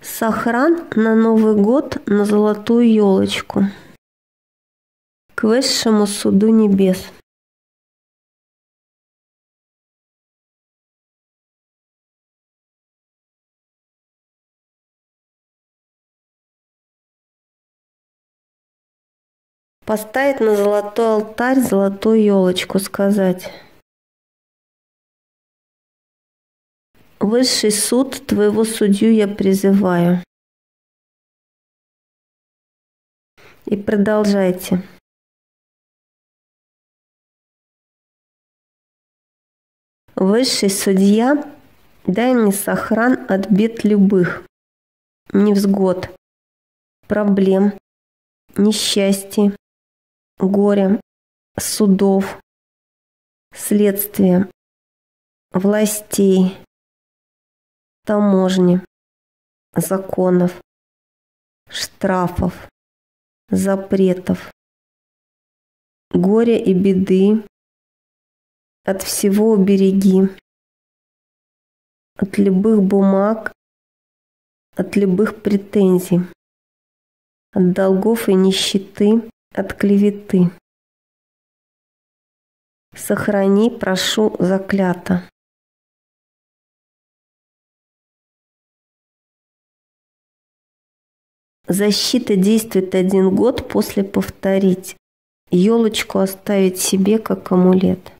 Сохран на Новый год на золотую елочку. К высшему суду небес. Поставить на золотой алтарь золотую елочку, сказать. Высший суд твоего судью я призываю. И продолжайте. Высший судья, дай мне сохран от бед любых, невзгод, проблем, несчастья, горя, судов, следствия, властей, таможни, законов, штрафов, запретов, горя и беды, от всего убереги, от любых бумаг, от любых претензий, от долгов и нищеты, от клеветы. Сохрани, прошу, заклято. Защита действует один год после повторить. Елочку оставить себе как амулет.